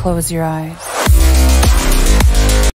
close your eyes.